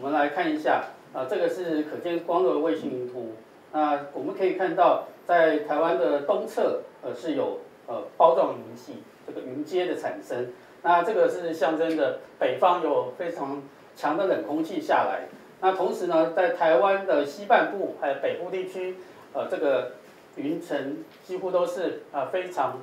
我们来看一下，啊，这个是可见光的卫星云图。那我们可以看到，在台湾的东侧，呃，是有呃包状云系这个云阶的产生。那这个是象征着北方有非常强的冷空气下来。那同时呢，在台湾的西半部还有北部地区，呃，这个云层几乎都是啊非常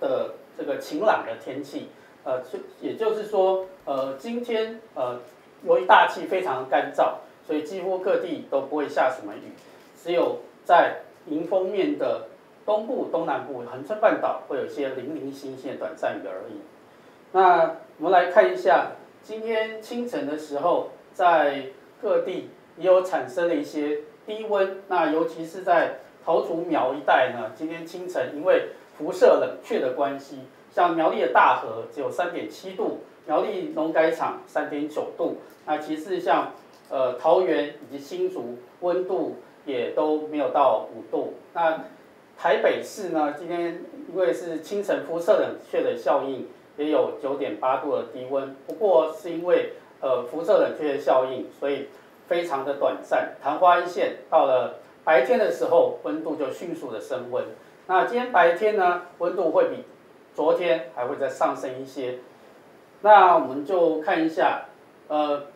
的这个晴朗的天气。呃，就也就是说，呃，今天呃，由于大气非常干燥，所以几乎各地都不会下什么雨，只有在迎风面的东部、东南部、恒春半岛会有一些零零星星的短暂雨而已。那我们来看一下，今天清晨的时候，在各地也有产生了一些低温。那尤其是在桃竹苗一带呢，今天清晨因为辐射冷却的关系，像苗栗的大河只有三点七度，苗栗农改场三点九度。那其次像呃桃园以及新竹温度也都没有到五度。那台北市呢，今天因为是清晨辐射冷却的效应，也有九点八度的低温。不过是因为呃，辐射冷却的效应，所以非常的短暂。昙花一现，到了白天的时候，温度就迅速的升温。那今天白天呢，温度会比昨天还会再上升一些。那我们就看一下，呃，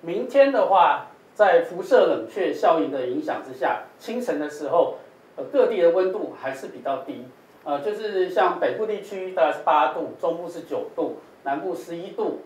明天的话，在辐射冷却效应的影响之下，清晨的时候，呃，各地的温度还是比较低。呃，就是像北部地区大概是八度，中部是九度，南部十一度。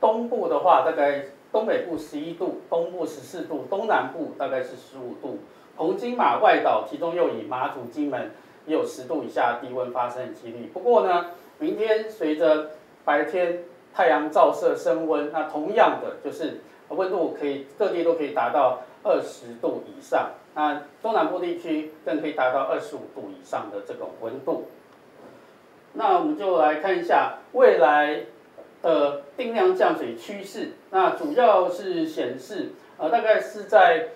东部的话，大概东北部十一度，东部十四度，东南部大概是十五度。红金马外岛，其中又以马祖、金门也有十度以下低温发生的几率。不过呢，明天随着白天太阳照射升温，那同样的就是温度可以各地都可以达到二十度以上。那东南部地区更可以达到二十五度以上的这种温度。那我们就来看一下未来。的定量降水趋势，那主要是显示，呃，大概是在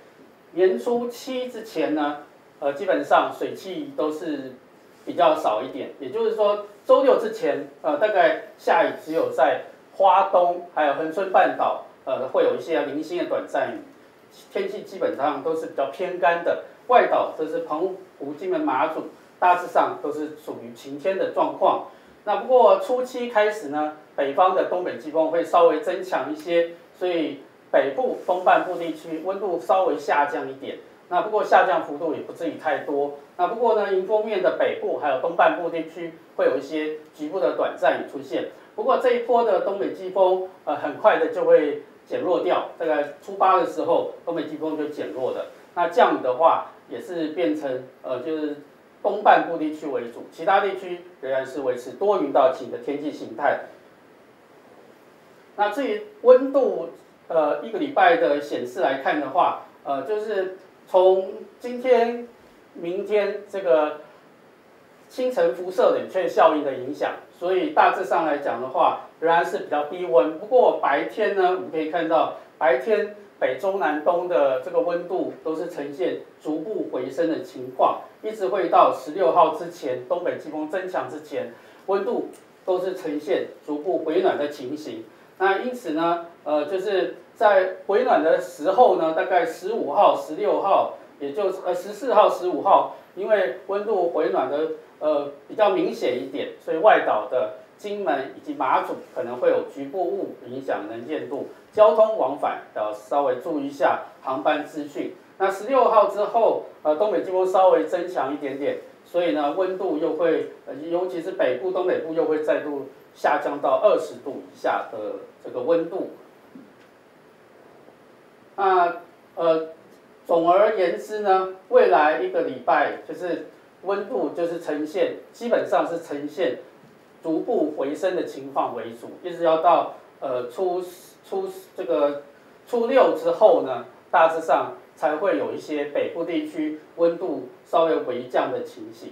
年初七之前呢，呃，基本上水汽都是比较少一点，也就是说，周六之前，呃，大概下雨只有在花东还有恒春半岛，呃，会有一些零星的短暂雨，天气基本上都是比较偏干的。外岛则是澎湖、金门、马祖，大致上都是属于晴天的状况。那不过初期开始呢，北方的东北季风会稍微增强一些，所以北部东半部地区温度稍微下降一点。那不过下降幅度也不至于太多。那不过呢，迎风面的北部还有东半部地区会有一些局部的短暂出现。不过这一波的东北季风，呃，很快的就会减弱掉。大概初八的时候，东北季风就减弱的。那降雨的话，也是变成呃，就是。东半部地区为主，其他地区仍然是维持多云到晴的天气形态。那至于温度，呃，一个礼拜的显示来看的话，呃，就是从今天、明天这个清晨辐射冷却效应的影响，所以大致上来讲的话，仍然是比较低温。不过白天呢，我们可以看到白天。北中南东的这个温度都是呈现逐步回升的情况，一直会到十六号之前，东北季风增强之前，温度都是呈现逐步回暖的情形。那因此呢，呃，就是在回暖的时候呢，大概十五号、十六号，也就是呃十四号、十五号，因为温度回暖的呃比较明显一点，所以外岛的。金门以及马祖可能会有局部雾影响能见度，交通往返要稍微注意一下航班资讯。那十六号之后，呃，东北季风稍微增强一点点，所以呢，温度又会，尤其是北部、东北部又会再度下降到二十度以下的这个温度。那呃，总而言之呢，未来一个礼拜就是温度就是呈现，基本上是呈现。逐步回升的情况为主，一直要到呃初初这个初六之后呢，大致上才会有一些北部地区温度稍微微降的情形。